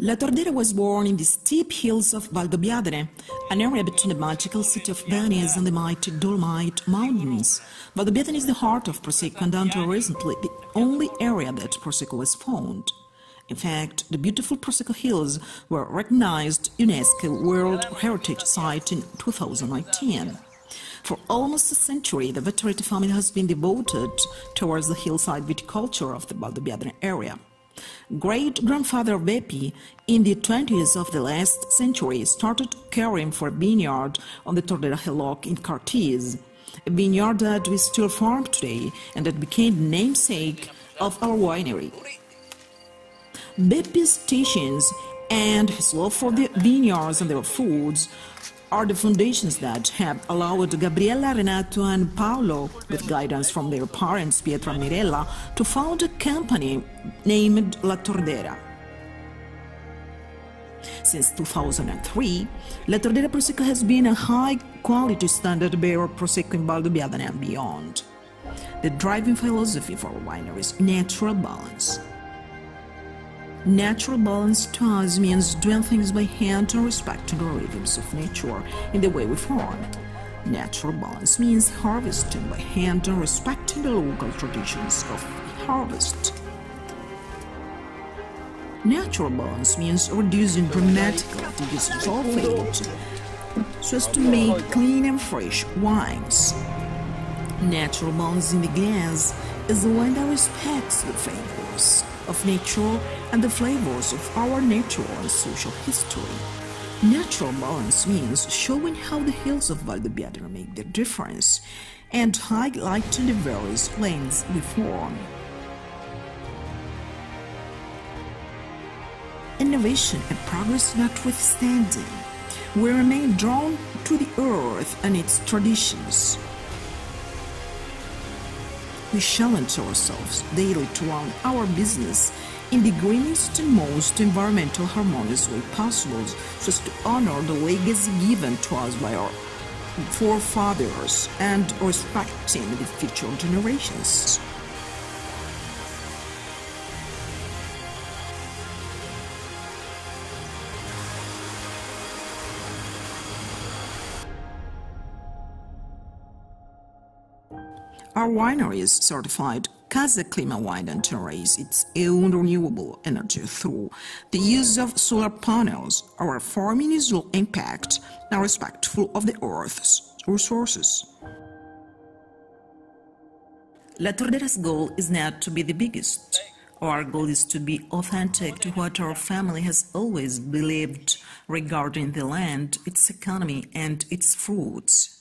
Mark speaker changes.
Speaker 1: La Tordera was born in the steep hills of Valdobbiadene, an area between the magical city of Venice and the mighty Dolomite Mountains. Valdobbiadene is the heart of Prosecco and until recently the only area that Prosecco was found. In fact, the beautiful Prosecco Hills were recognized UNESCO World Heritage Site in 2019. For almost a century, the Vettoretti family has been devoted towards the hillside viticulture of the Valdobbiadene area great-grandfather Bepi in the 20s of the last century started caring for a vineyard on the Tordera Hillock in Cartizze, a vineyard that we still farm today and that became the namesake of our winery. Bepi's teachings and his love for the vineyards and their foods are the foundations that have allowed Gabriella, Renato, and Paolo, with guidance from their parents Pietro and Mirella, to found a company named La Tordera. Since 2003, La Tordera Prosecco has been a high-quality standard bearer Prosecco in Valdobbiadene and beyond. The driving philosophy for winery is natural balance. Natural balance to us means doing things by hand and respecting the rhythms of nature in the way we farm. Natural balance means harvesting by hand and respecting the local traditions of harvest. Natural balance means reducing dramatically the use of sulfate so as to make clean and fresh wines. Natural balance in the glass is the one that respects the flavors of nature and the flavors of our natural and social history. Natural balance means showing how the hills of Valdobbiadene make their difference and highlighting the various lanes we form. Innovation and progress notwithstanding, we remain drawn to the earth and its traditions. We challenge ourselves daily to run our business in the greenest and most environmental harmonious way possible so as to honor the legacy given to us by our forefathers and respecting the future generations. Our winery is certified Casa Clima Wine and generates its own renewable energy through the use of solar panels, our farming is low impact and respectful of the earth's resources. La Tordera's goal is not to be the biggest. Our goal is to be authentic to what our family has always believed regarding the land, its economy, and its fruits.